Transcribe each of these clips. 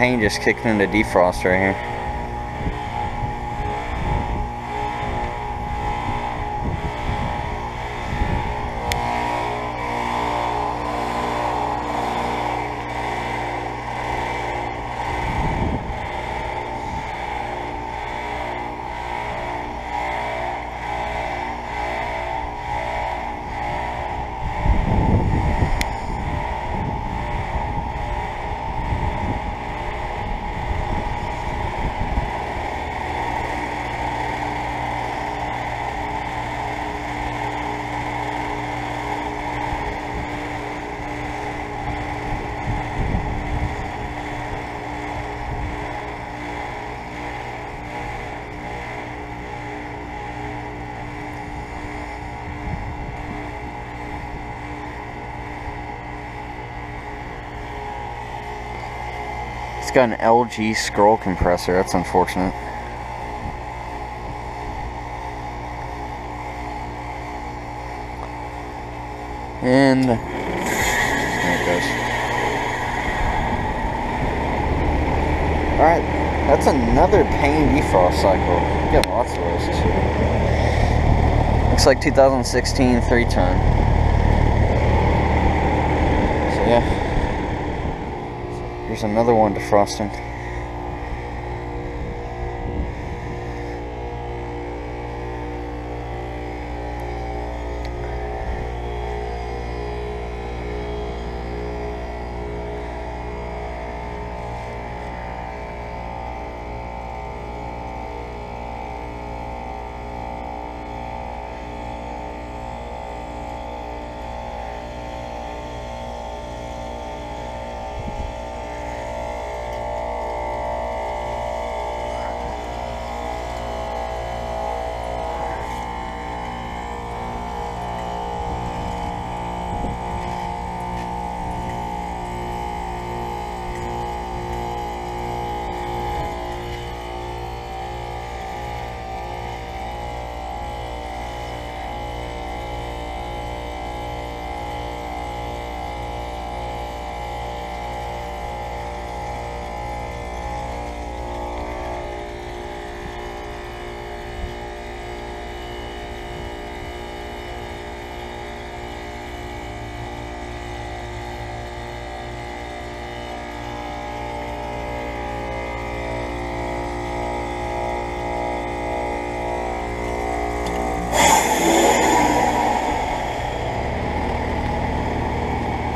paint just kicking into defrost right here. It's got an LG scroll compressor. That's unfortunate. And there it goes. Alright, that's another Payne defrost cycle. Get lots of those too. Looks like 2016 three ton. So yeah. Here's another one defrosting.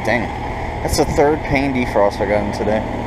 Dang. That's the third Payne defrost I got in today.